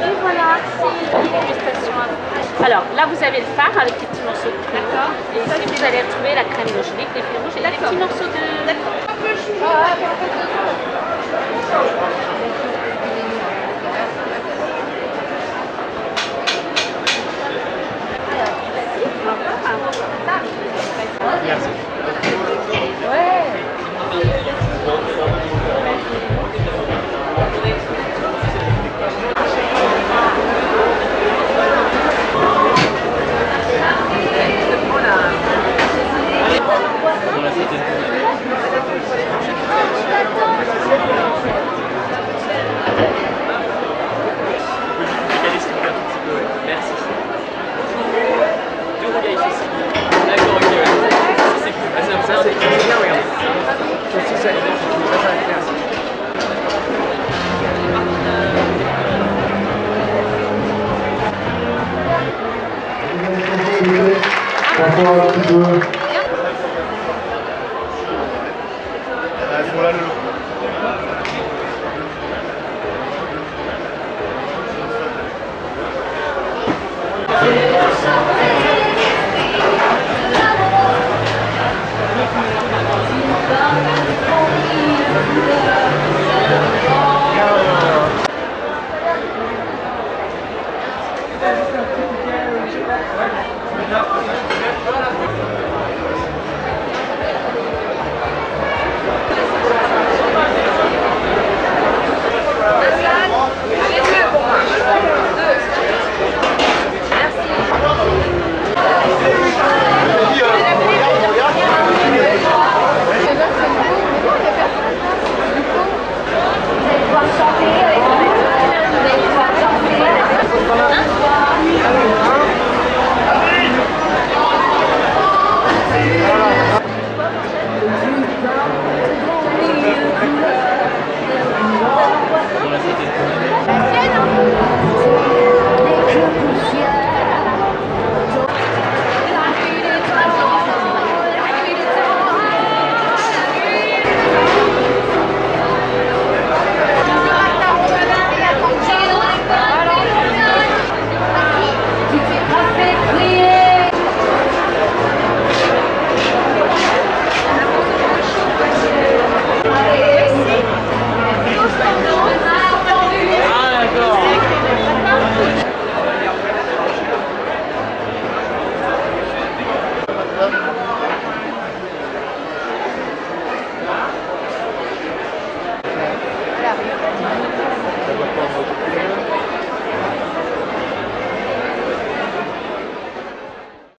Et voilà, c'est une dégustation. Alors là, vous avez le phare avec des petits morceaux de crème. D'accord. Et ici, vous allez retrouver la crème d'angélique, les fruits rouges et des petits morceaux de. C'est c'est bien, regarde. Aussi, ça, Thank